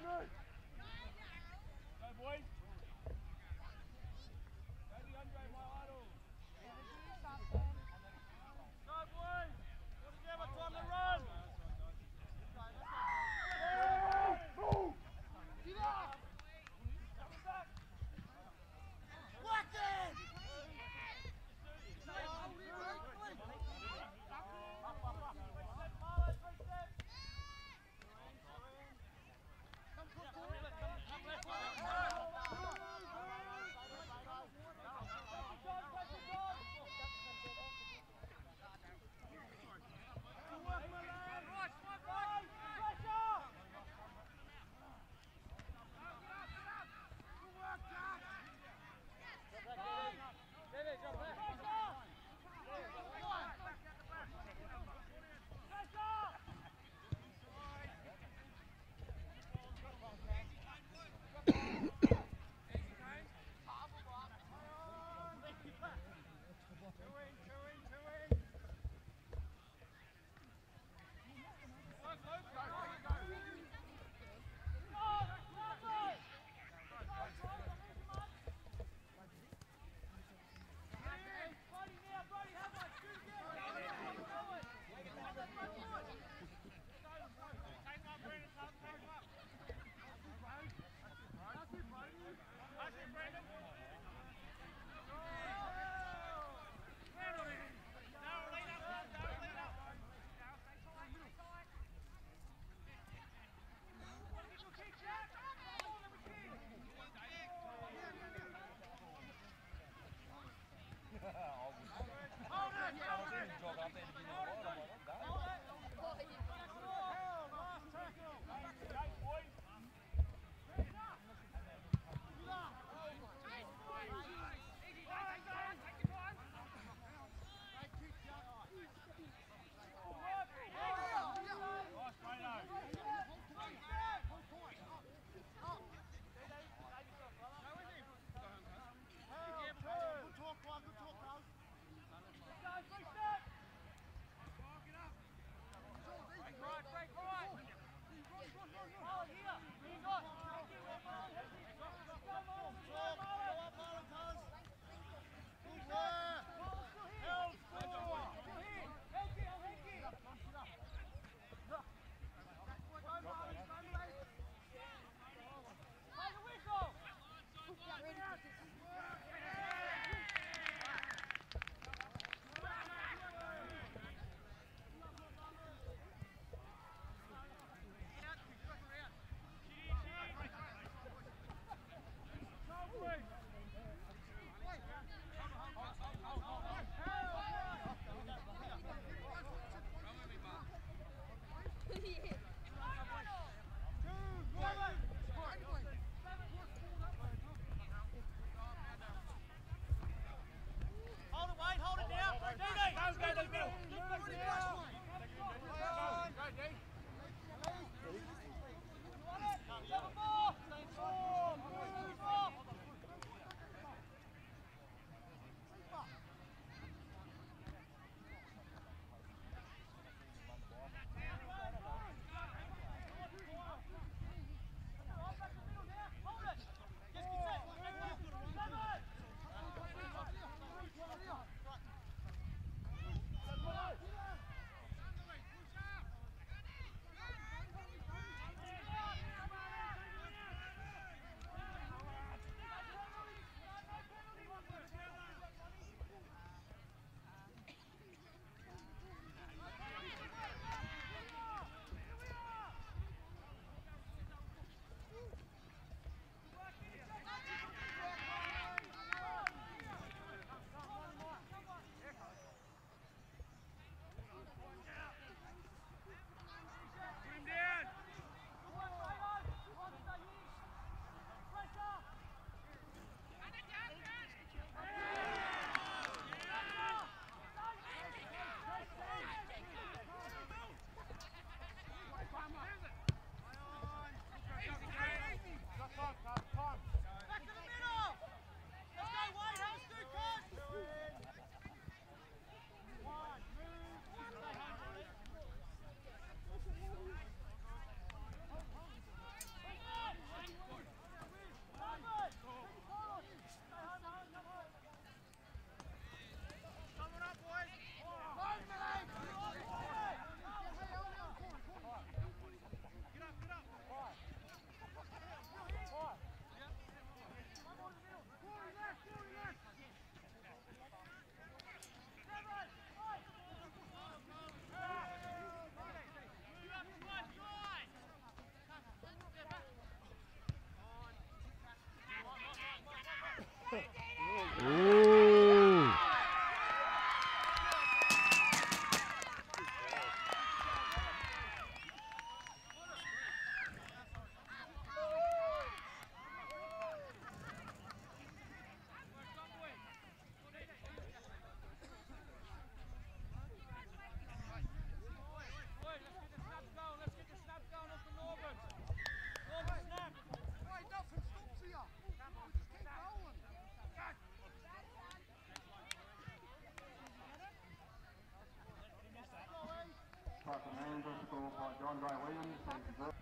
Go, boys. Ready, Andre, my idol. by John Gray Williams.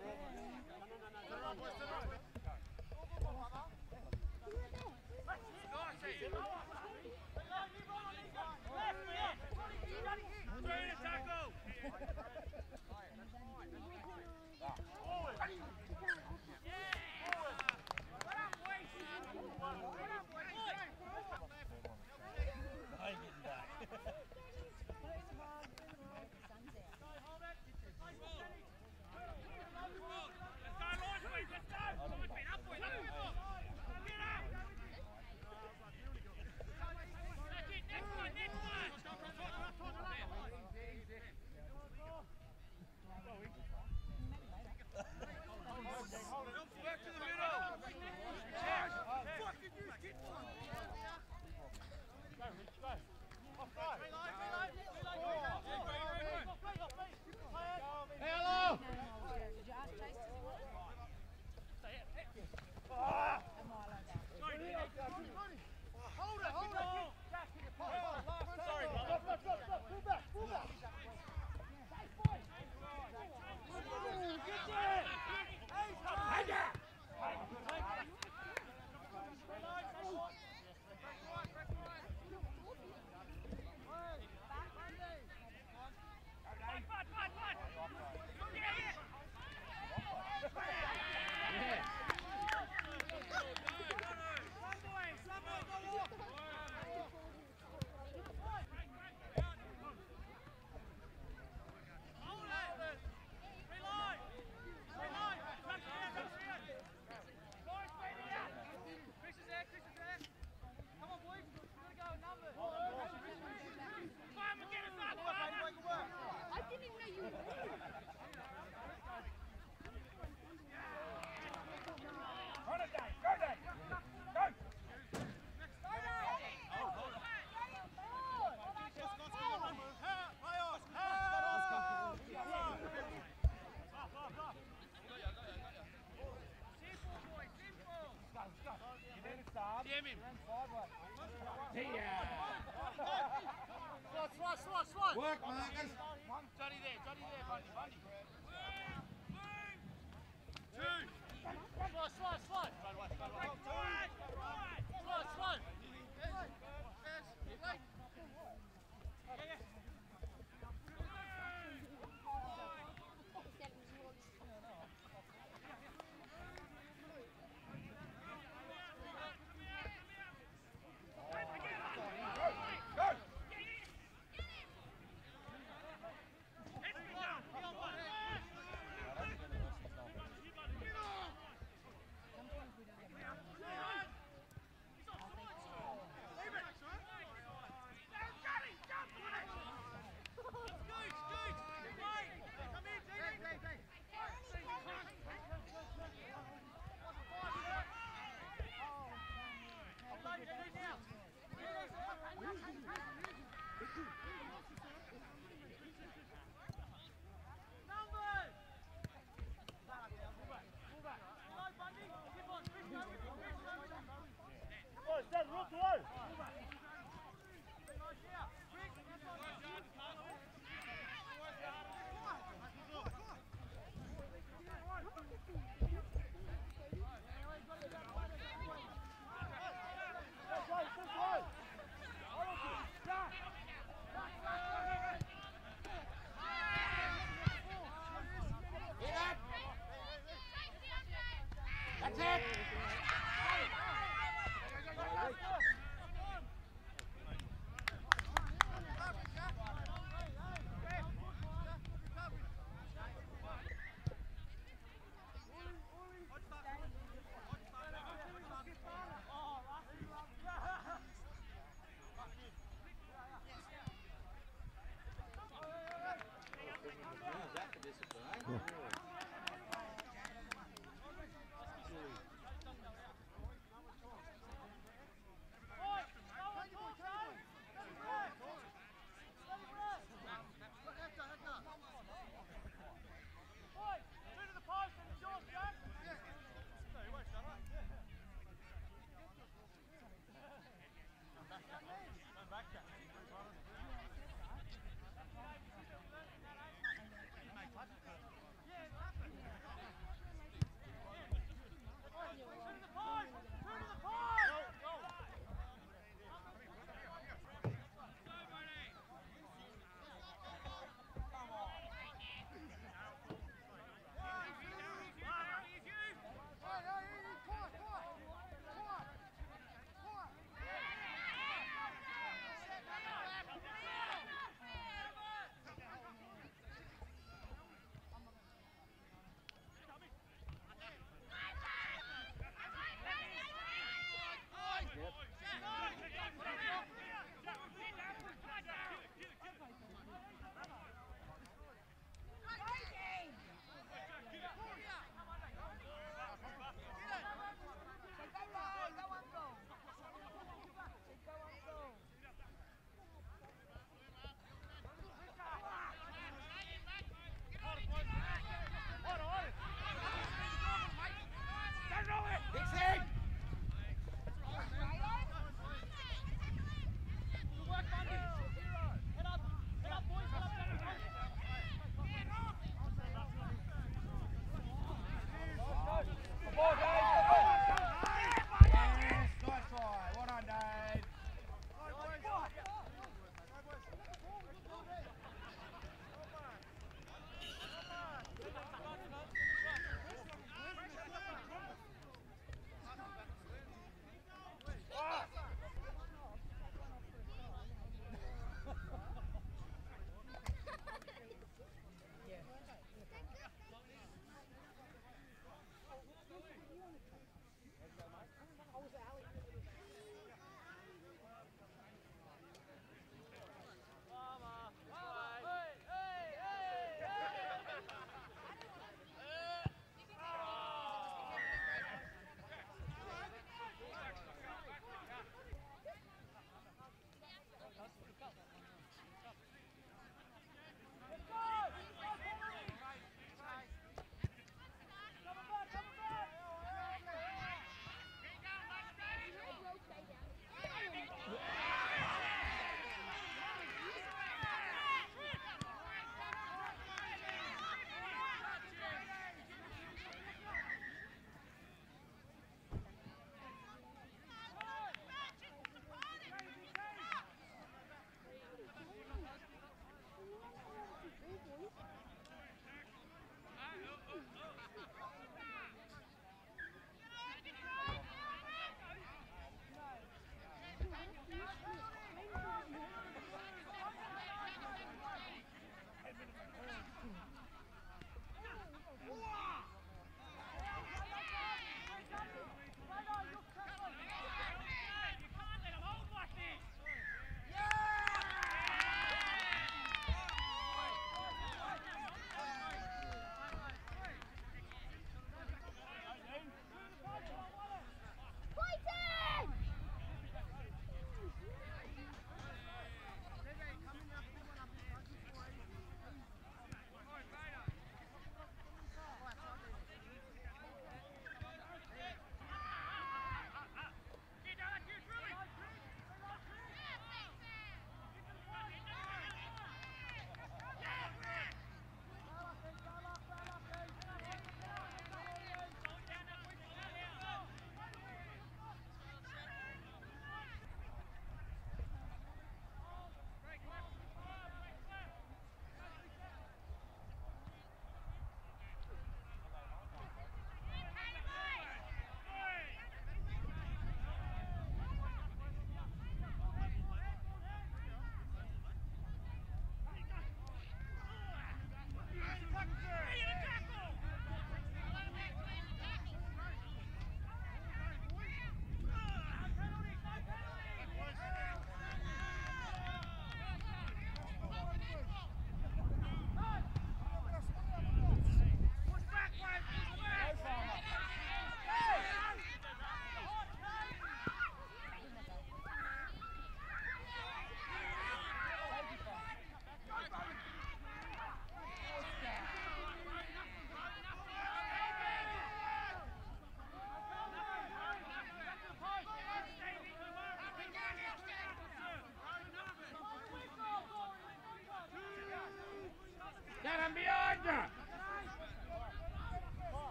Left, left! Straight tackle! Hold it, hold it. Iya. Here. Swat, swat, swat, swat. Work, Marcus. Johnny there, Johnny there.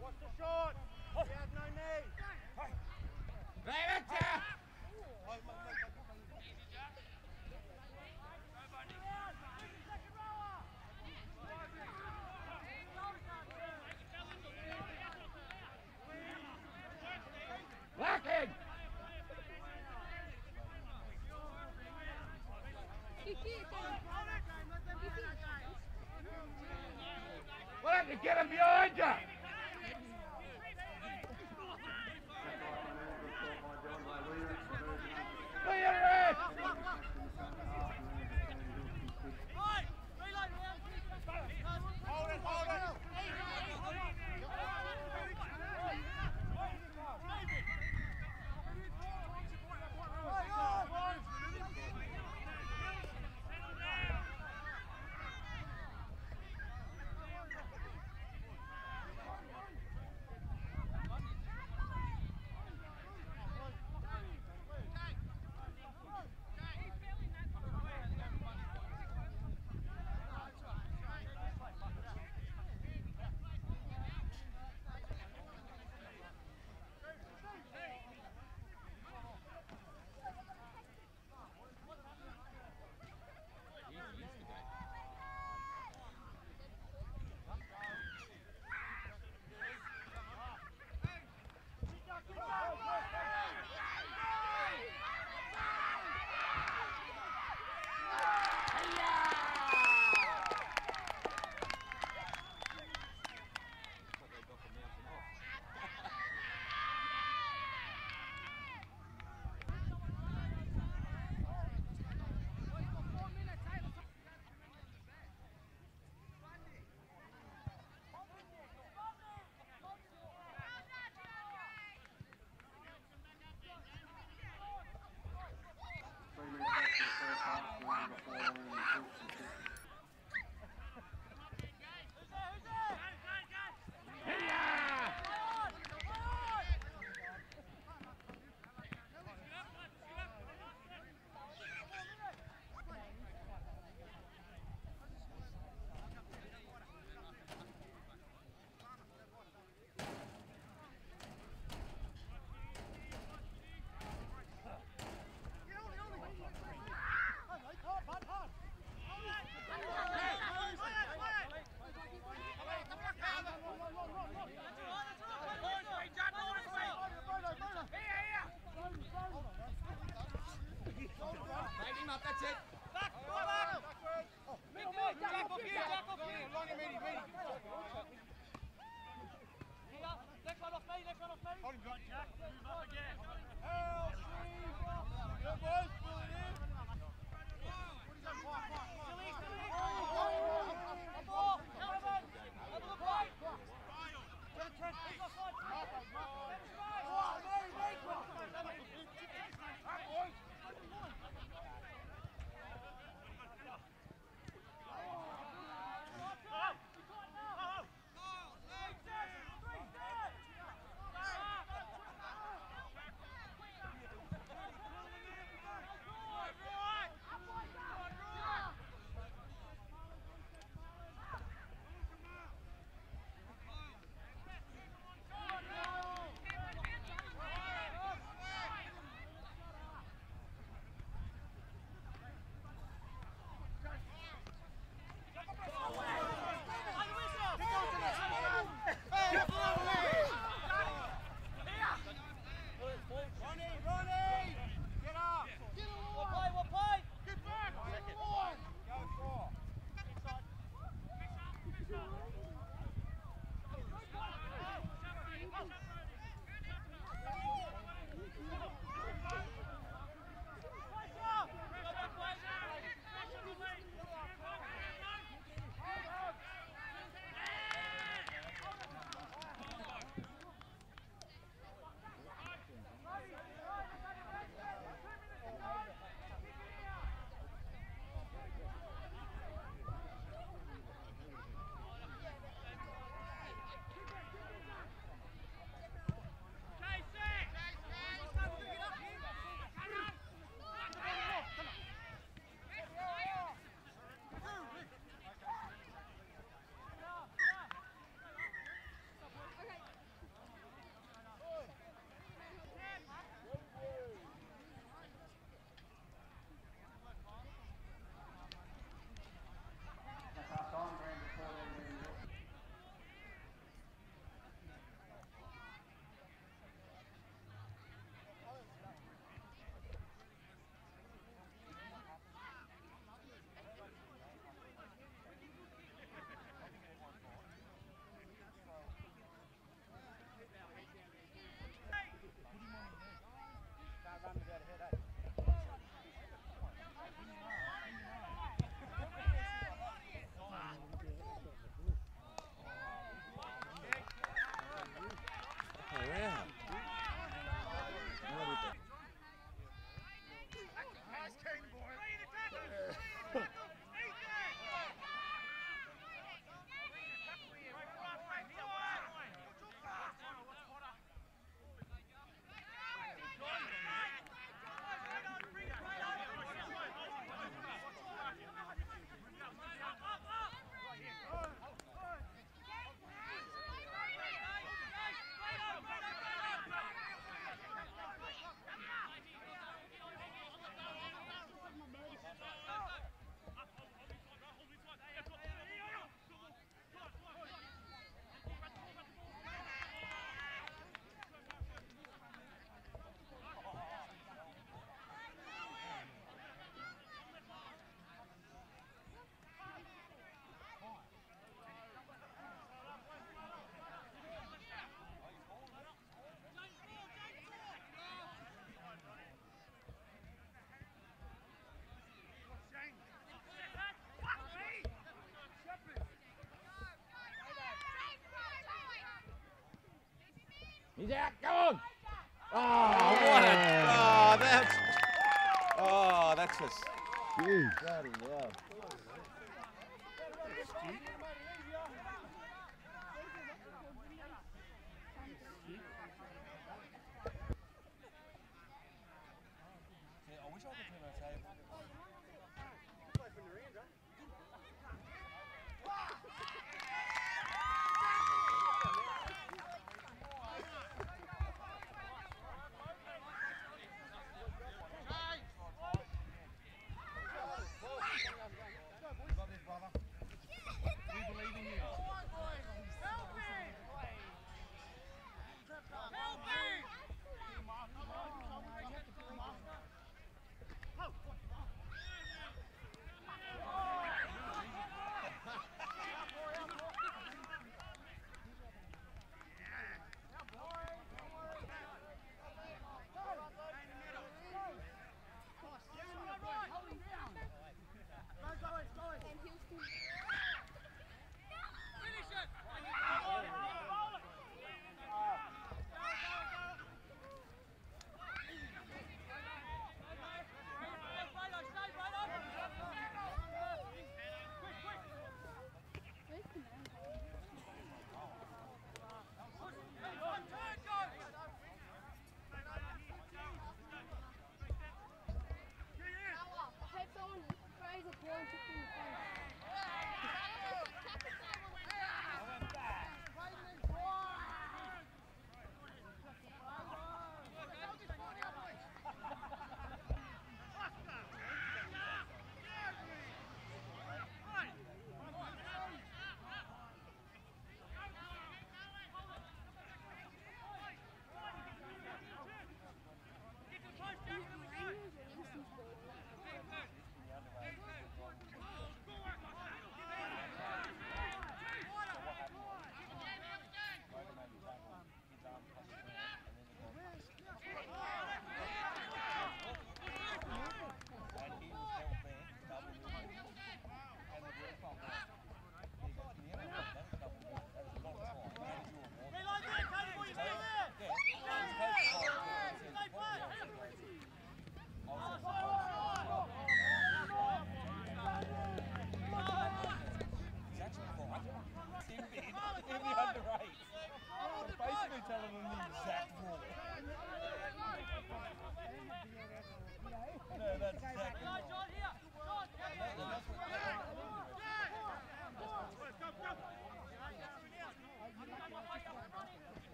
What's the shot? He's out. Go on. Oh, what a. Oh, that's. Oh, that's just. Jeez. Bloody hell.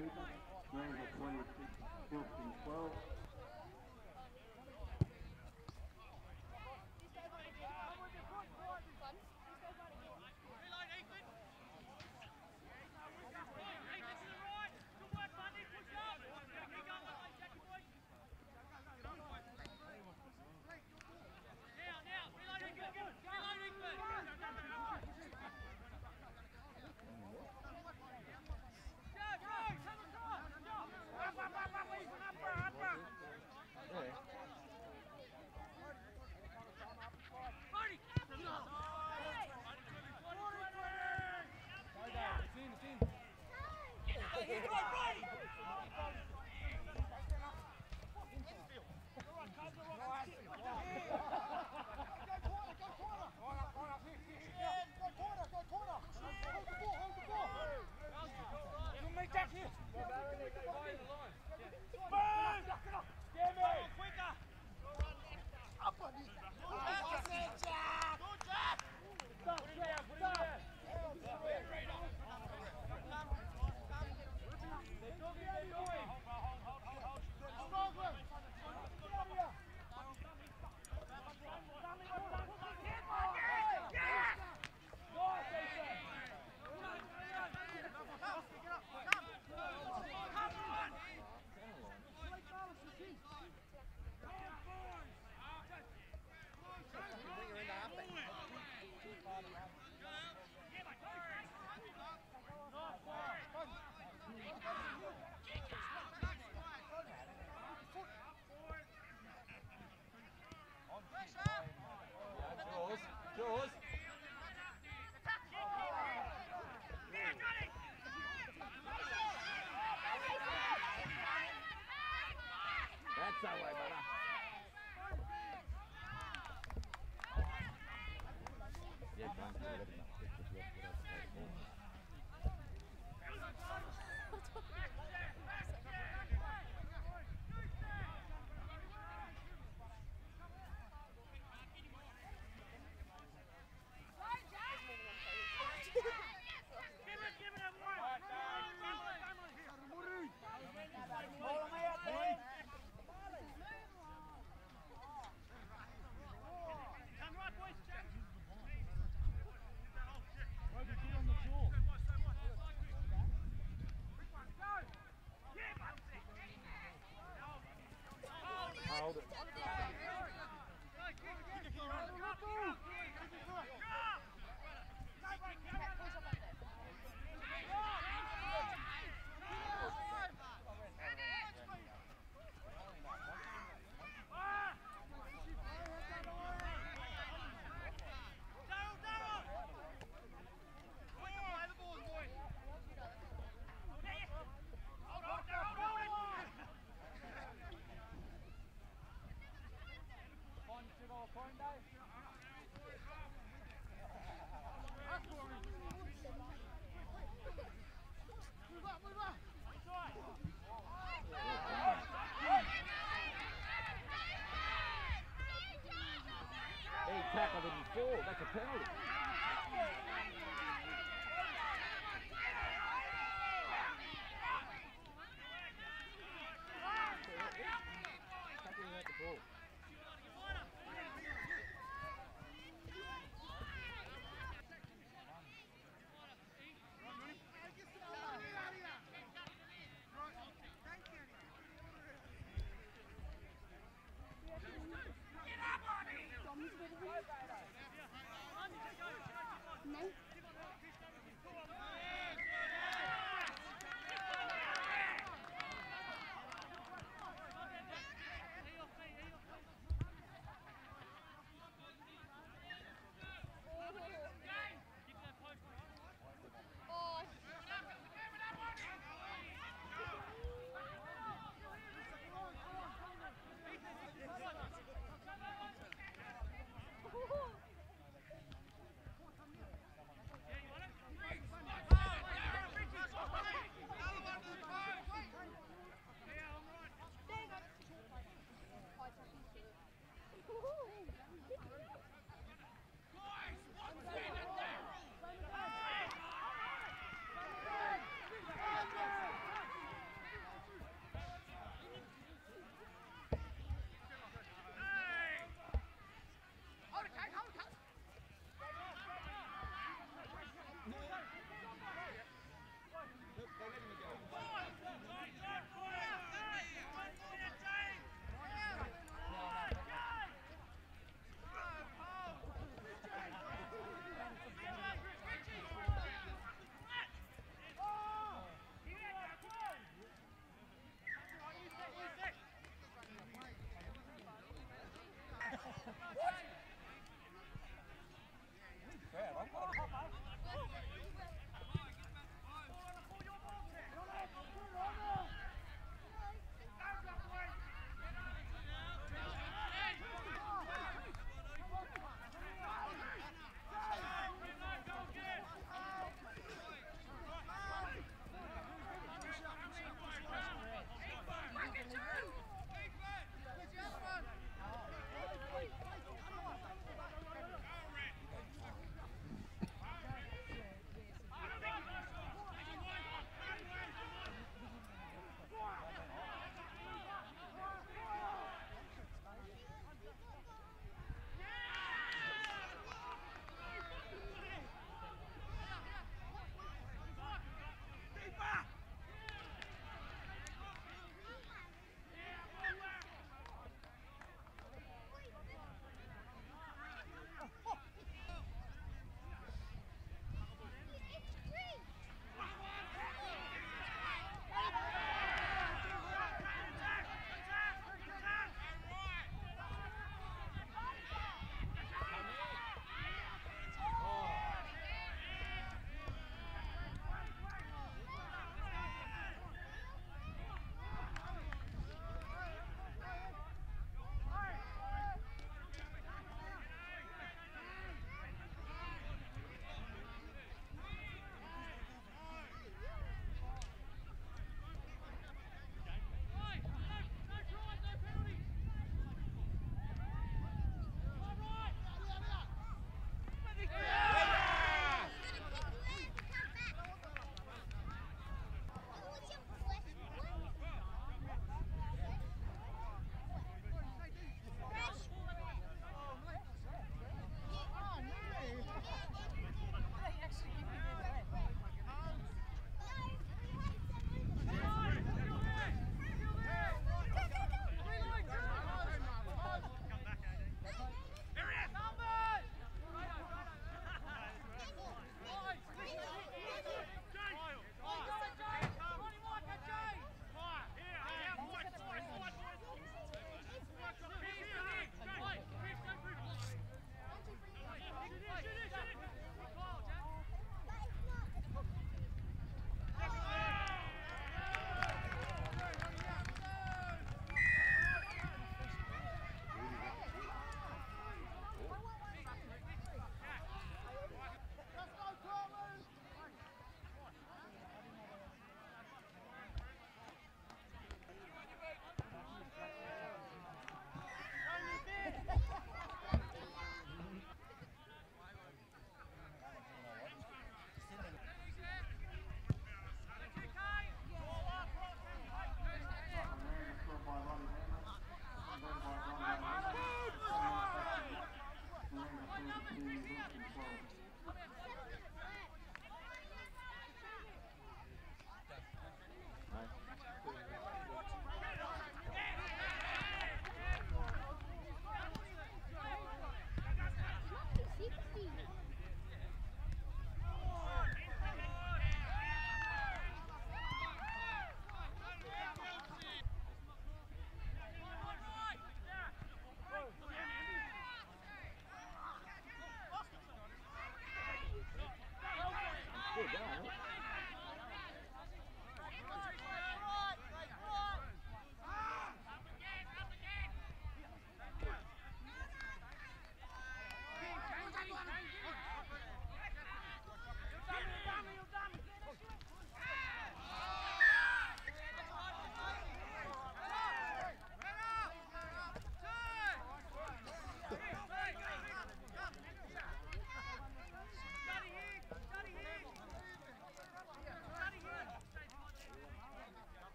Jacob, number 23. A penalty. guy.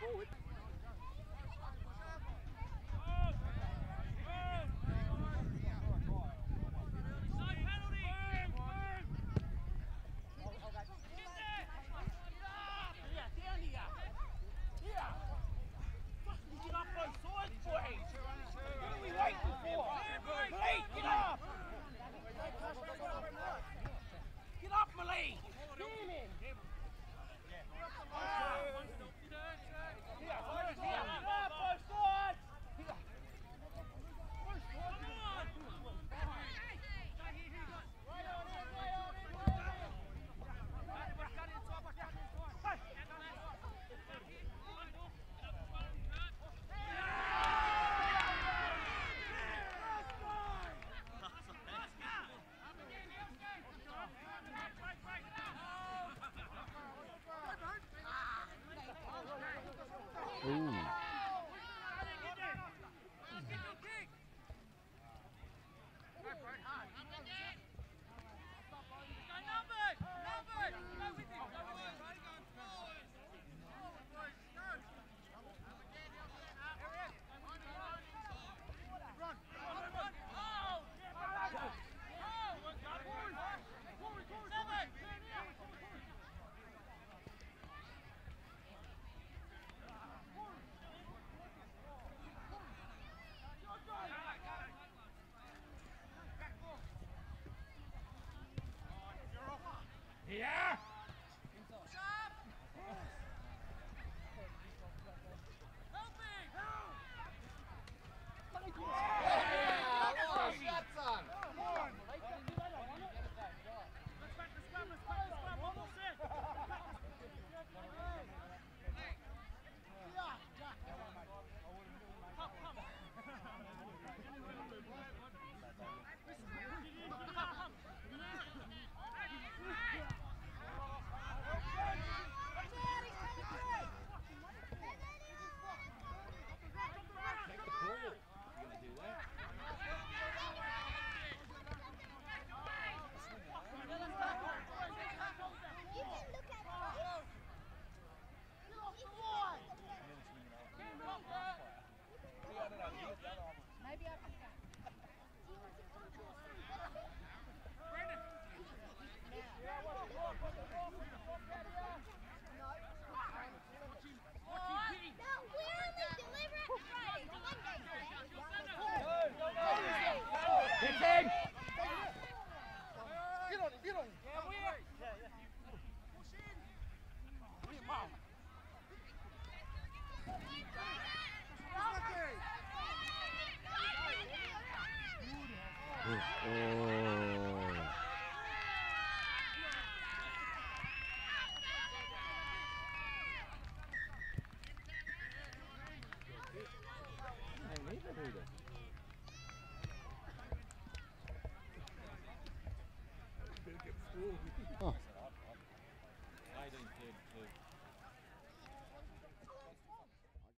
forward.